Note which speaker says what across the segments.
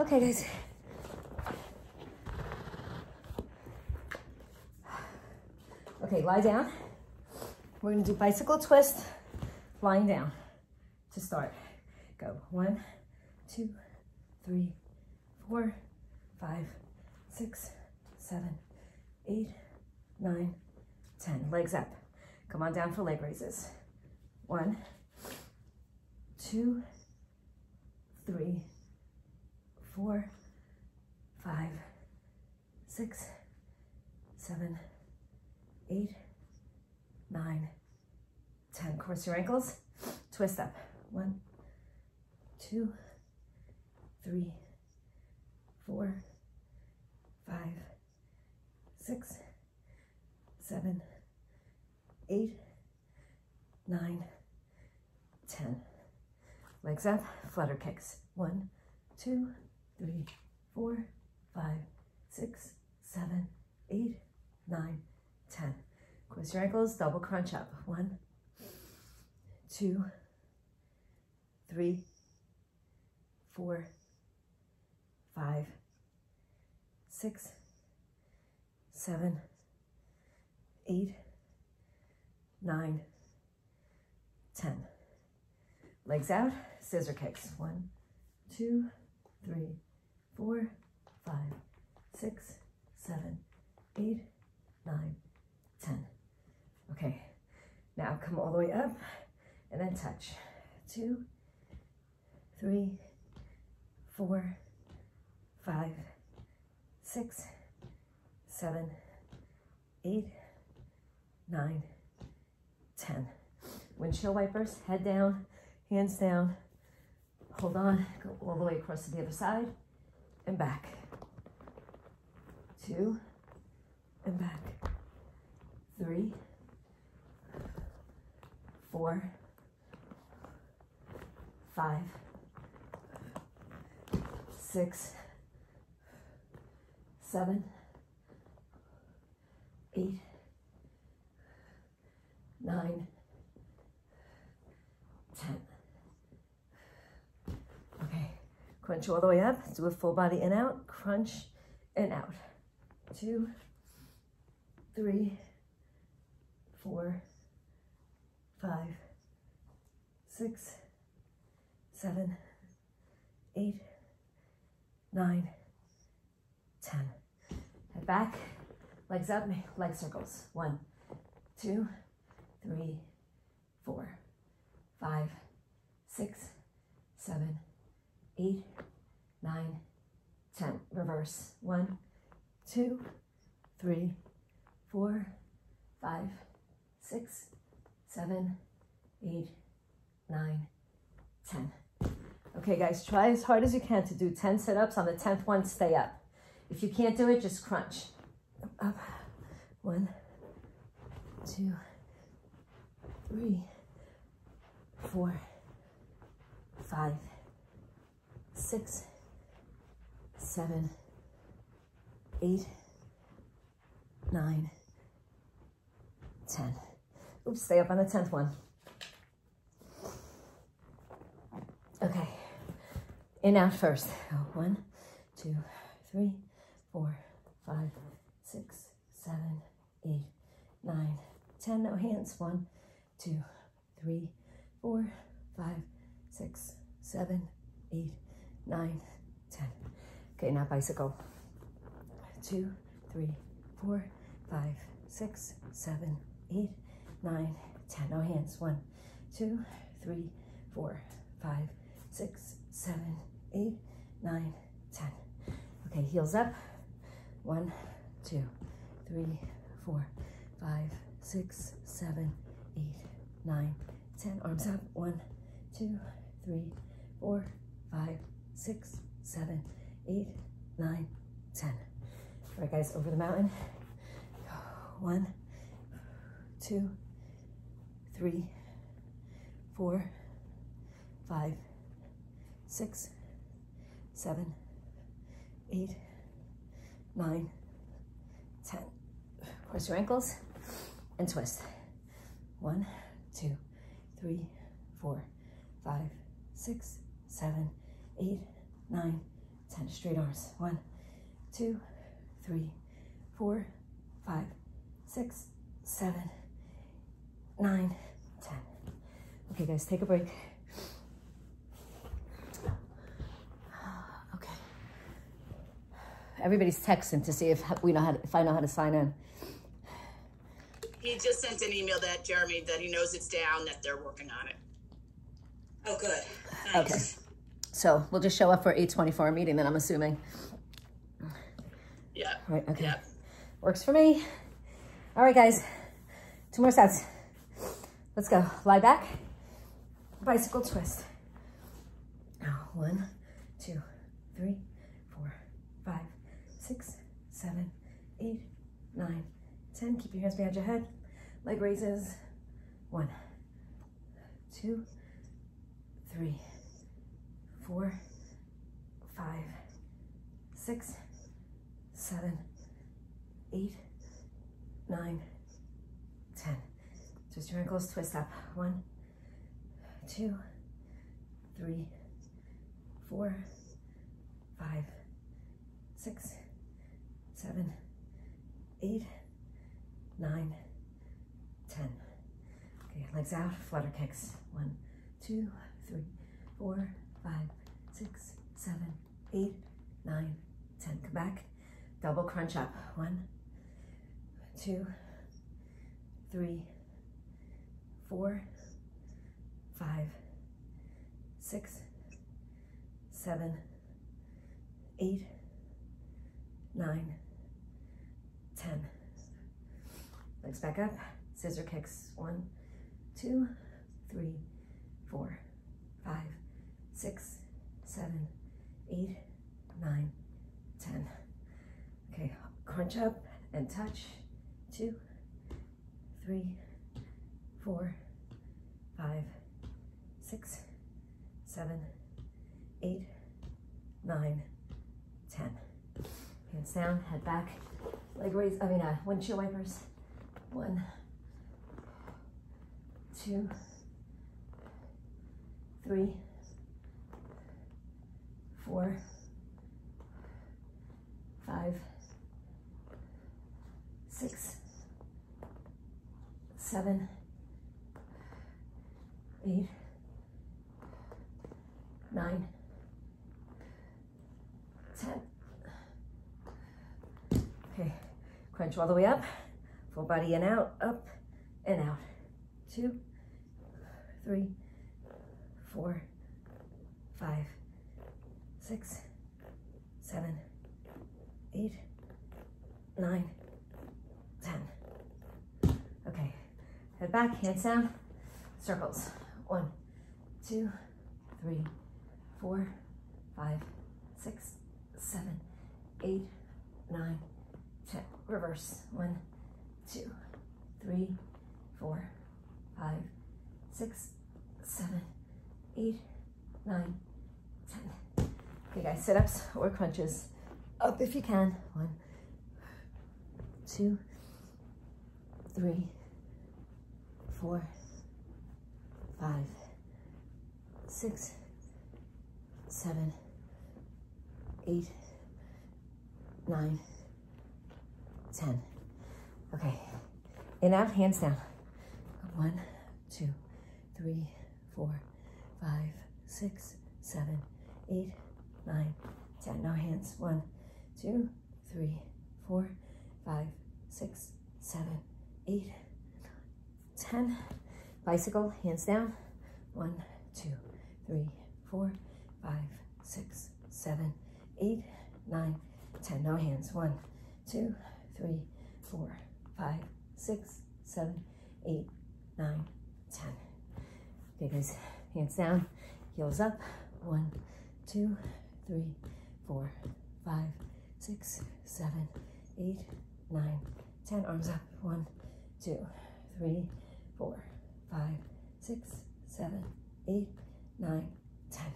Speaker 1: Okay, guys. Okay, lie down. We're gonna do bicycle twist, lying down to start. Go, one, two, three, four, five, six, seven, eight, nine, ten. Legs up. Come on down for leg raises. One, two, three, four, five, six, seven, eight, nine, ten. Cross your ankles, twist up. One, two, three, four, five, six, seven, eight, nine, ten. Legs up, flutter kicks. One, two, three, four, five, six, seven, eight, nine, ten. Cross your ankles, double crunch up. One, two, three, four, five, six, seven, eight, nine, ten. Legs out, scissor kicks. One, two, three, four, five, six, seven, eight, nine, ten. Okay, now come all the way up and then touch. Two, three, four, five, six, seven, eight, nine, ten. Windshield wipers, head down, hands down. Hold on, go all the way across to the other side and back. Two and back. Three, four, five, six, seven, eight, nine, ten. Okay, crunch all the way up. Do a full body in out, crunch and out. Two, three, four, five, six, seven, eight, nine, ten. Head back, legs up, leg circles. One, two, three, four, five, six, seven, eight, nine, ten. Reverse. One, two, three, four, five, six, seven, eight, nine, ten. Okay, guys, try as hard as you can to do 10 sit-ups. On the 10th one, stay up. If you can't do it, just crunch. Up. One, two, three, four, five, six, seven, eight, nine, ten. Oops, stay up on the 10th one. Okay, in out first. One, two, three, four, five, six, seven, eight, nine, ten. No hands. One, two, three, four, five, six, seven, eight, nine, ten. Okay, now bicycle. Two, three, four, five, six, seven, eight, nine, ten. No hands. One, two, three, four, five, six, seven, eight, nine, ten. Okay, heels up. One, two, three, four, five, six, seven, eight, nine, ten. Arms up. One, two, three, four, five, six, seven, eight, nine, ten. Right, guys, over the mountain. One, two, three, four, five, six, seven, eight, nine, ten. Cross your ankles and twist. One, two, three, four, five, six, seven, eight, nine, ten. Straight arms. One, two, three, four, five, six, seven, nine, ten. Okay, guys, take a break. Okay. Everybody's texting to see if we know how to, if I know how to sign in.
Speaker 2: He just sent an email that Jeremy that he knows it's down, that they're working on it. Oh, good. Thanks.
Speaker 1: Okay. So we'll just show up for 824 meeting then I'm assuming.
Speaker 2: Yeah.
Speaker 1: Right, okay.
Speaker 2: Yep.
Speaker 1: Works for me. All right, guys. Two more sets. Let's go. Lie back. Bicycle twist. Now, one, two, three, four, five, six, seven, eight, nine, ten. Keep your hands behind your head. Leg raises. One, two, three, four, five, six, seven, eight, nine, ten. Twist your ankles, twist up. One, two, three, four, five, six, seven, eight, nine, ten. Okay, legs out, flutter kicks. One, two, three, four, five, six, seven, eight, nine, ten. Come back. Double crunch up. One, two, three, four, five, six, seven, eight, nine, ten. Legs back up. Scissor kicks. One, two, three, four, five, six, seven, eight, nine, ten. Okay, crunch up and touch. Two, three, four, five, six, seven, eight, nine, ten. Hands down, head back, leg raise, I mean, uh, windshield wipers. One, two, three, four, five, six, seven, eight, nine, ten. Okay, crunch all the way up, full body in out, up and out. Two, three, four, five, six, seven, eight, nine, ten. Okay, head back, hands down, circles. One, two, three, four, five, six, seven, eight, nine, ten. Reverse. One, two, three, four, five, six, seven, eight, nine, ten. Okay, guys, sit ups or crunches. Up if you can. One, two, three, four, five, six, seven, eight, nine, ten. Okay, in out, hands down. One, two, three, four, five, six, seven, eight, nine, ten. Now hands. One, two, three, four, five, six, seven, eight, ten. Bicycle, hands down. One, two, three, four, five, six, seven, eight, nine, ten. No hands. One, two, three, four, five, six, seven, eight, nine, ten. Okay, guys, hands down, heels up. One, two, three, four, five, six, seven, eight, nine, ten. Arms up. One, two, three, four, five, six, seven, eight, nine, ten.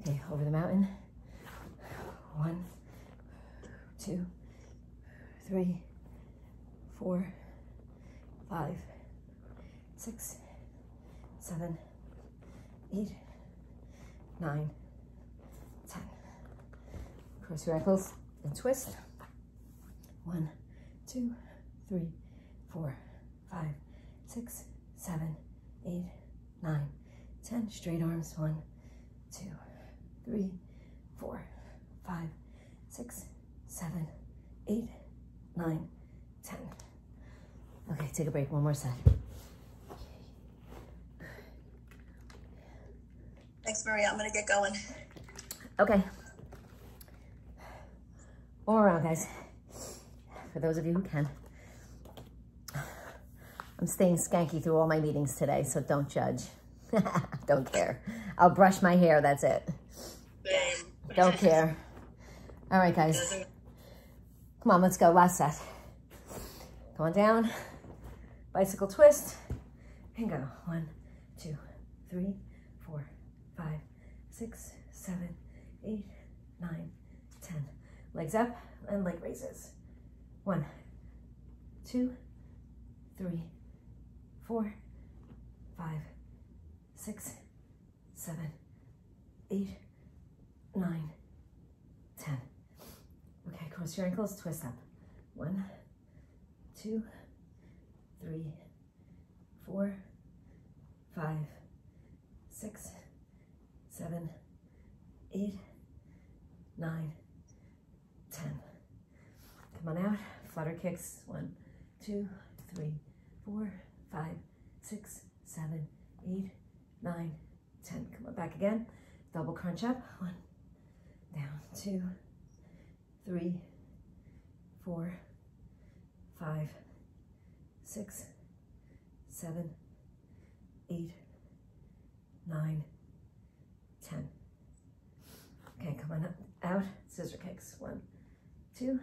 Speaker 1: Okay, over the mountain. One, two, three, four, five, six, seven, eight, nine, ten. Cross your ankles and twist. One, two, three, four, five, six, seven, eight, nine, ten. Straight arms. One, two, three, four, five, six, seven, eight, nine, ten. Okay, take a break. One more side.
Speaker 2: Thanks, Maria. I'm gonna get going.
Speaker 1: Okay. All around, guys. For those of you who can. I'm staying skanky through all my meetings today, so don't judge. don't care. I'll brush my hair, that's it.
Speaker 2: Same.
Speaker 1: Don't care. All right, guys. Come on, let's go. Last set. Go on down. Bicycle twist. And go. One, two, three, four, five, six, seven, eight, nine, ten. Legs up and leg raises. One, two, three, four, five, six, seven, eight, nine, ten. Okay, cross your ankles, twist up. One, two, three, four, five, six, seven, eight, nine, ten. Come on out, flutter kicks. One, two, three, four, five, six, seven, eight, nine, ten. Come on back again. Double crunch up. One, down, two, three, four, five, six, seven, eight, nine, ten. Okay, come on up, out, scissor kicks. One, two,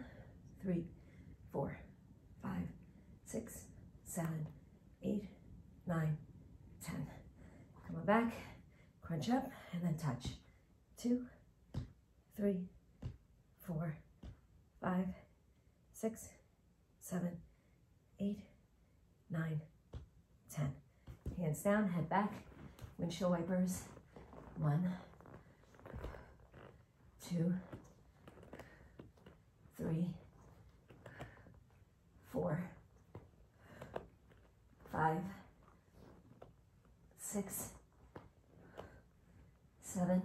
Speaker 1: three, four, five, six, seven, eight, nine, ten. Come on back, crunch up, and then touch. Two, three, four, five, six, seven, eight, nine, ten. Hands down, head back, windshield wipers. One, two, three, four, five, six, seven,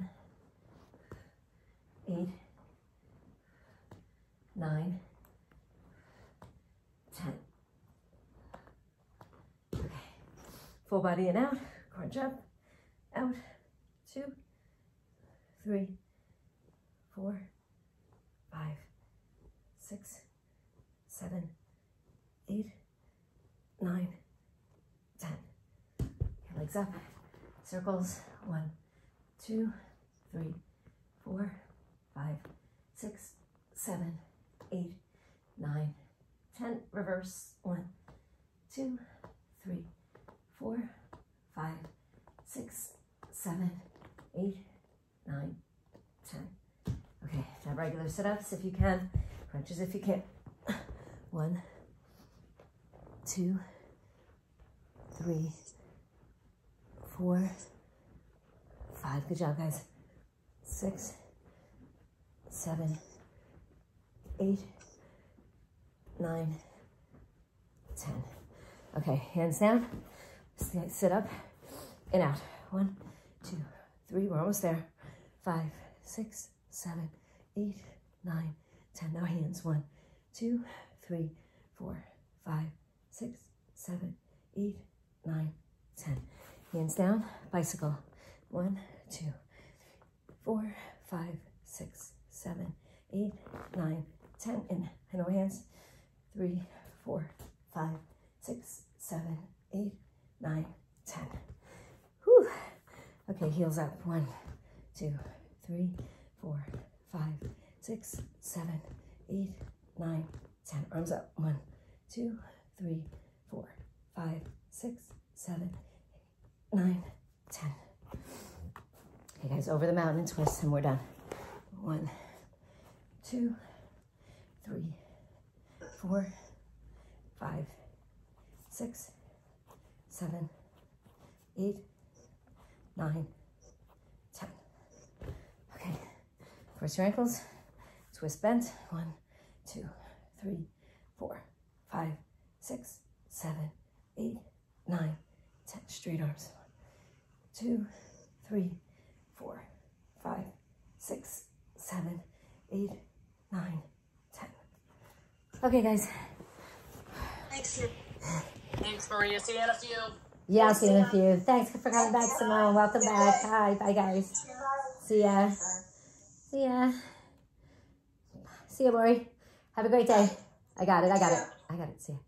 Speaker 1: eight, nine, ten. Okay. Full body and out. Crunch up, out, two, three, four, five, six, seven, eight, nine, legs up. Circles. One, two, three, four, five, six, seven, eight, nine, ten. Reverse. One, two, three, four, five, six, seven, eight, nine, ten. Okay, now regular sit-ups if you can. Crunches if you can. One, two, three, four, five. Good job, guys. Six, seven, eight, nine, ten. Okay, hands down. Sit up and out. One, two, three. We're almost there. Five, six, seven, eight, nine, ten. Now hands. One, two, three, four, five, six, seven, eight, nine, ten. Hands down. Bicycle. One, two, four, five, six, seven, eight, nine, ten. And no hands. Three, four, five, six, seven, eight, nine, ten. Whew. Okay, heels up. One, two, three, four, five, six, seven, eight, nine, ten. Arms up. One, two, three, four, five, six, seven, eight, nine, ten. Okay, guys, over the mountain and twist, and we're done. One, two, three, four, five, six, seven, eight, nine, ten. Okay, cross your ankles, twist bent. One, two, three, four, five, six, seven, eight, nine, ten. Straight arms. Two, three, four, five, six, seven, eight, nine, ten. Okay, guys.
Speaker 2: Thanks, Thanks, Maria. See you in a few.
Speaker 1: Yeah, I'll see you in a few. Thanks for coming back, Simone. Welcome back. Hi. Bye, guys. See ya. See ya. See ya, Lori. Have a great day. I got it. I got it. I got it. See ya.